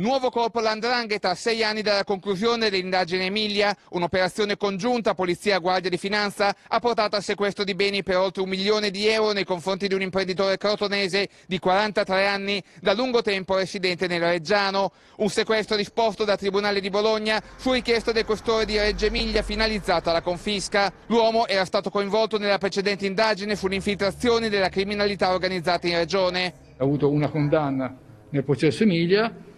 Nuovo colpo all'andrangheta a sei anni dalla conclusione dell'indagine Emilia. Un'operazione congiunta Polizia e Guardia di Finanza ha portato al sequestro di beni per oltre un milione di euro nei confronti di un imprenditore crotonese di 43 anni da lungo tempo residente nel Reggiano. Un sequestro disposto dal Tribunale di Bologna su richiesta del questore di Reggio Emilia finalizzato alla confisca. L'uomo era stato coinvolto nella precedente indagine sulle infiltrazioni della criminalità organizzata in regione. Ha avuto una condanna nel processo Emilia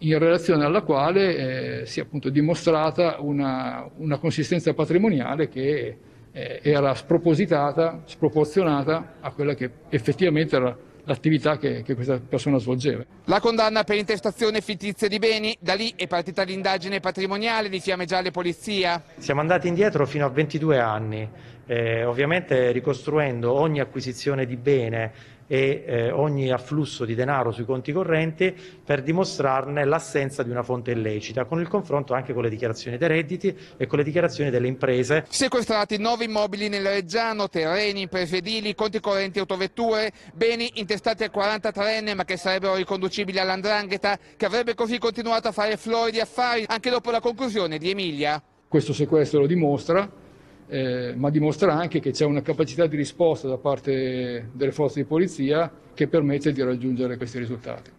in relazione alla quale eh, si è appunto dimostrata una, una consistenza patrimoniale che eh, era spropositata, sproporzionata a quella che effettivamente era l'attività che, che, questa persona svolgeva. La condanna per intestazione fittizia di beni, da lì è partita l'indagine patrimoniale di Fiamme Gialle Polizia. Siamo andati indietro fino a 22 anni, eh, ovviamente ricostruendo ogni acquisizione di bene e eh, ogni afflusso di denaro sui conti correnti per dimostrarne l'assenza di una fonte illecita, con il confronto anche con le dichiarazioni dei redditi e con le dichiarazioni delle imprese. Sequestrati nove immobili nel Reggiano, terreni, imprese edili, conti correnti autovetture, beni intestati al 43enne ma che sarebbero riconducibili all'andrangheta, che avrebbe così continuato a fare floridi affari anche dopo la conclusione di Emilia. Questo sequestro lo dimostra eh, ma dimostra anche che c'è una capacità di risposta da parte delle forze di polizia che permette di raggiungere questi risultati.